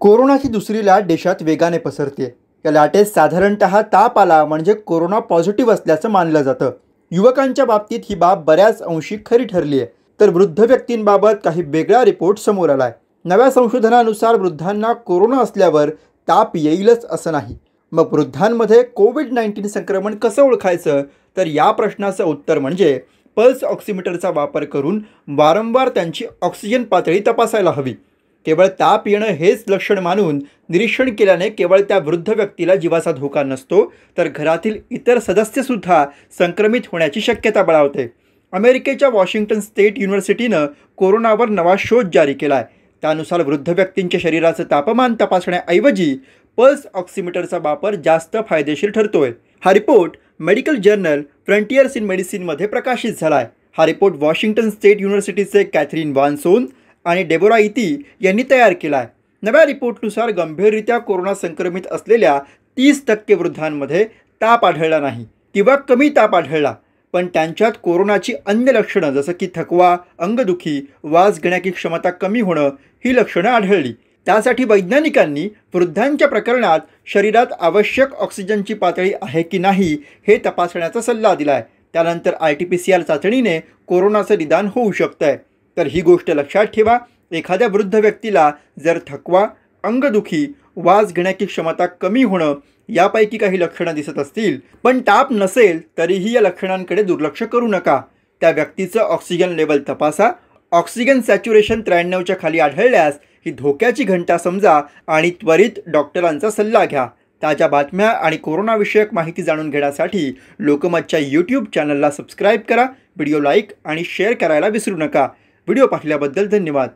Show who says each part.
Speaker 1: कोरोनाची दुसरी लाट देशात वेगाने पसरते या लाटेत साधारणत ताप आला म्हणजे कोरोना पॉझिटिव्ह असल्याचं मानलं जातं. युवकांच्या बाबतीत ही बाब बऱ्याच अंशी खरी ठरली आहे तर वृद्ध व्यक्तींबाबत काही वेगळा रिपोर्ट समोर आला आहे नव्या संशोधनानुसार वृद्धांना कोरोना असल्यावर ताप येईलच असं नाही. मग वृद्धांमध्ये कोविड नाईन्टीन संक्रमण कसं ओळखायचं? तर या प्रश्नाचं उत्तर म्हणजे पल्स ऑक्सिमीटरचा वापर करून वारंवार त्यांची ऑक्सिजन पातळी तपासायला हवी. केवळ ताप येणं हेच लक्षण मानून निरीक्षण केल्याने केवळ त्या वृद्ध व्यक्तीला जीवाचा धोका नसतो तर घरातील इतर सदस्यसुद्धा संक्रमित होण्याची शक्यता बळावते अमेरिकेच्या वॉशिंग्टन स्टेट युनिव्हर्सिटीनं कोरोनावर नवा शोध जारी केला आहे त्यानुसार वृद्ध व्यक्तींच्या शरीराचं तापमान तपासण्याऐवजी पल्स ऑक्सिमीटरचा वापर जास्त फायदेशीर ठरतोय. हा report medical journal frontiers in मेडिसिनमध्ये प्रकाशित झाला आहे हा रिपोर्ट वॉशिंग्टन स्टेट युनिव्हर्सिटीचे कॅथरीन वानसोन आणि डेबोरा इती यांनी तयार केला आहे नव्या रिपोर्टनुसार गंभीररित्या कोरोना संक्रमित असलेल्या तीस टक्के वृद्धांमध्ये ताप आढळला नाही किंवा कमी ताप आढळला. पण त्यांच्यात कोरोनाची अन्य लक्षणं जसं की थकवा अंगदुखी वास घेण्याची क्षमता कमी होणं ही लक्षणं आढळली. त्यासाठी वैज्ञानिकांनी वृद्धांच्या प्रकरणात शरीरात आवश्यक ऑक्सिजनची पातळी आहे की नाही हे तपासण्याचा सल्ला दिला आहे त्यानंतर I T P C R चाचणीने कोरोनाचं निदान होऊ शकतं आहे तर ही गोष्ट लक्षात ठेवा. एखाद्या वृद्ध व्यक्तीला जर थकवा अंगदुखी वास घेण्याची क्षमता कमी होणं यापैकी काही लक्षणं दिसत असतील. पण ताप नसेल तरीही या लक्षणांकडे दुर्लक्ष करू नका. त्या व्यक्तीचं ऑक्सिजन लेवल तपासा. ऑक्सिजन सॅच्युरेशन त्र्याण्णवच्या खाली आढळल्यास ही धोक्याची घंटा समजा आणि त्वरित डॉक्टरांचा सल्ला घ्या. ताज्या बातम्या आणि कोरोनाविषयक माहिती जाणून घेण्यासाठी लोकमतच्या यूट्यूब चॅनलला सबस्क्राईब करा व्हिडिओ लाईक आणि शेअर करायला विसरू नका. व्हिडिओ पाहिल्याबद्दल धन्यवाद.